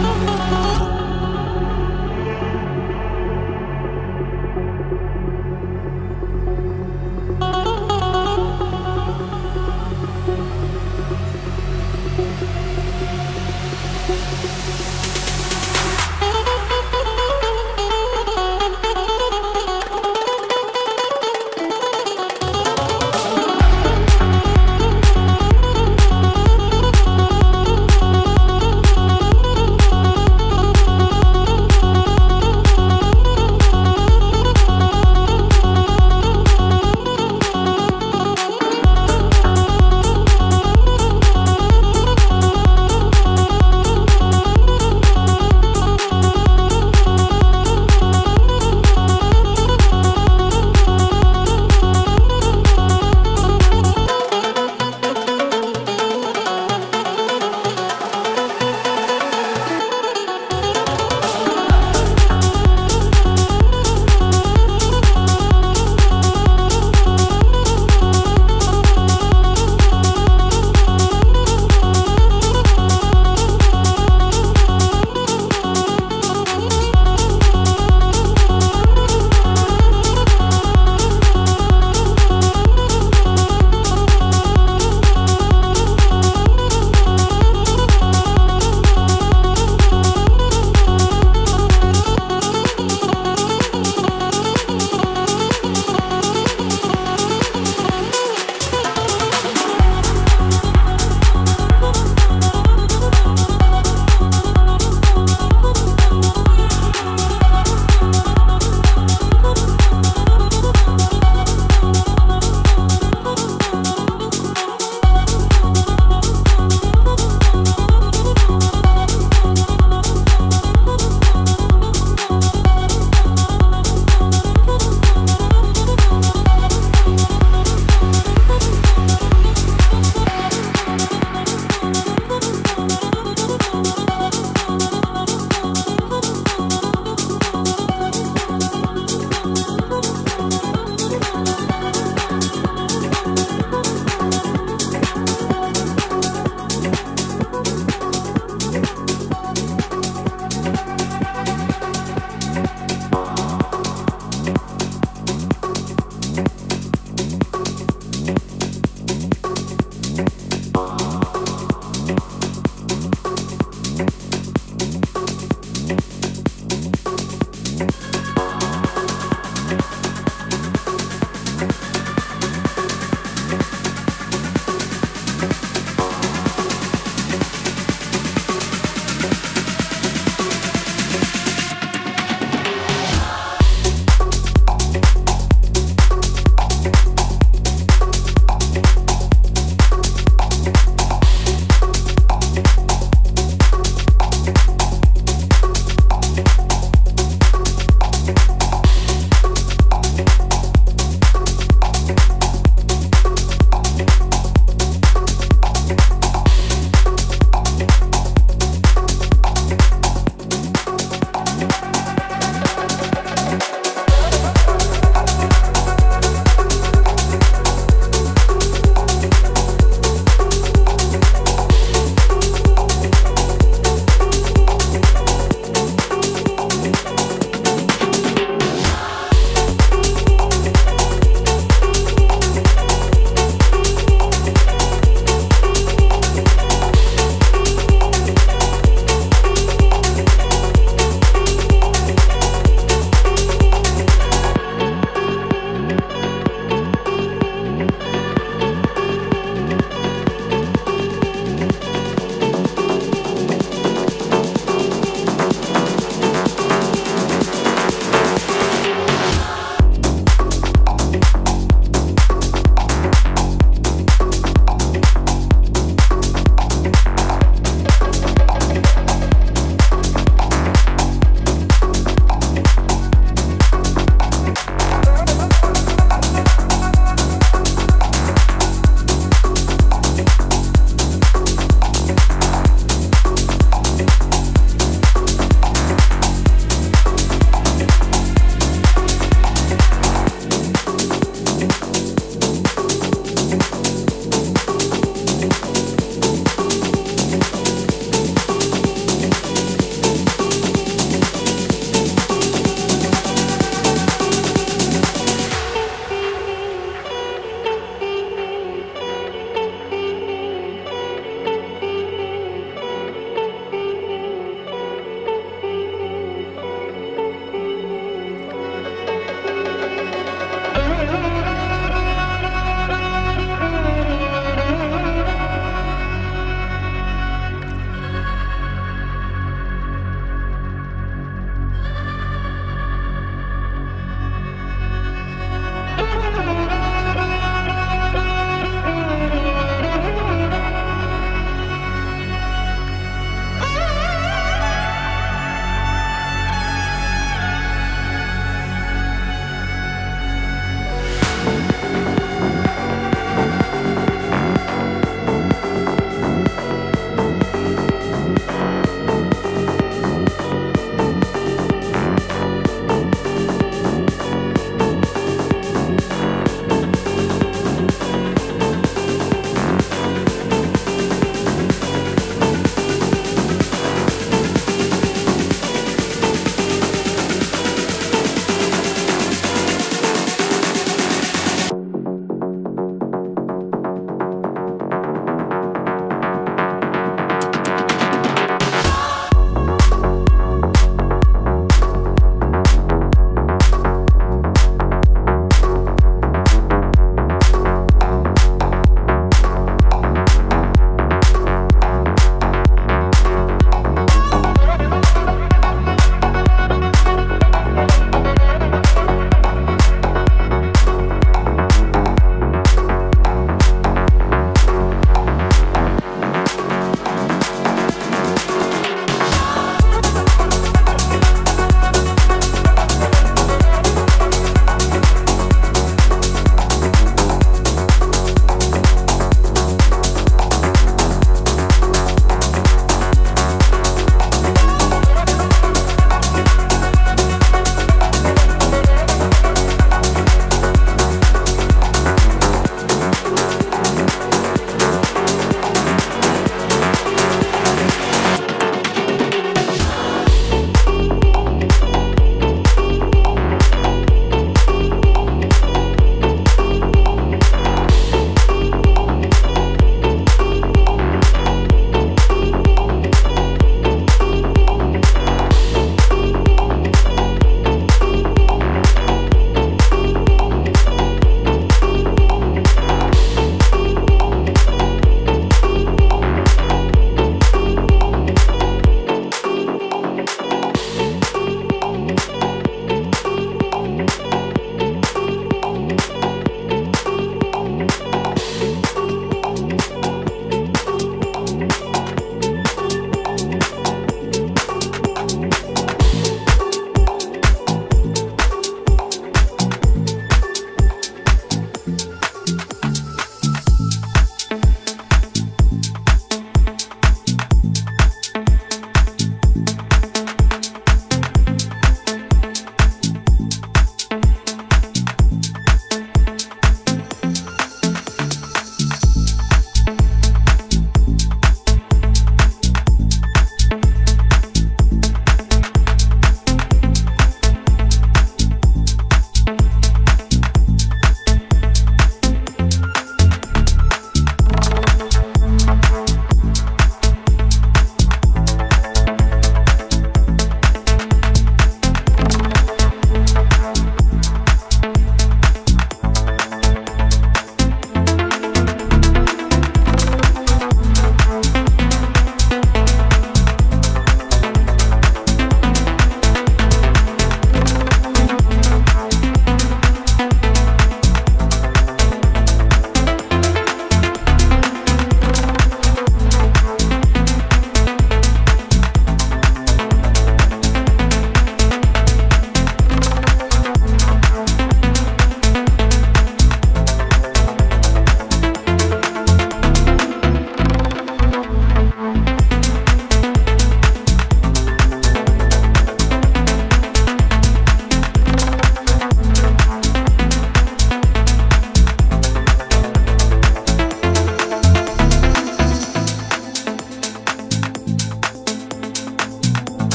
Oh, oh, oh, oh.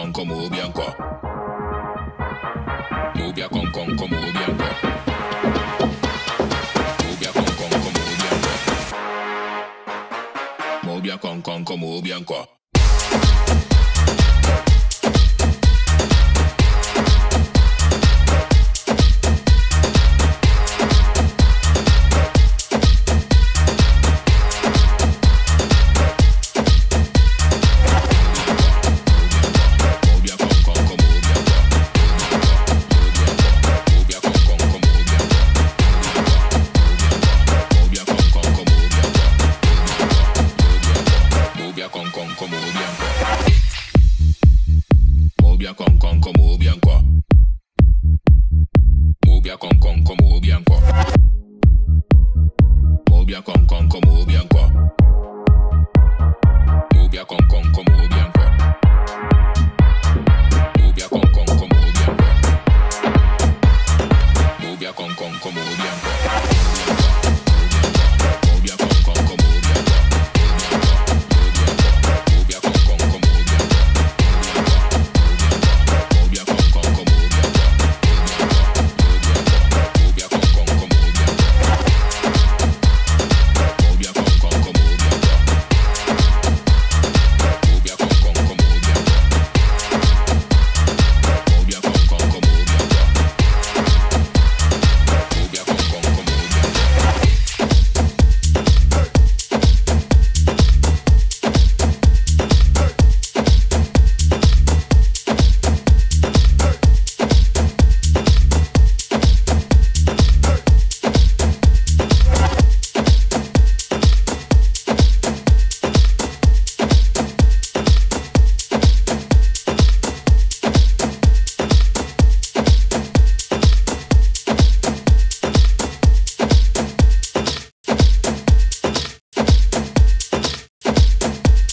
con como bianco. Mubia con con como bianco. Mubia con con como bianco. Mubia con con como bianco.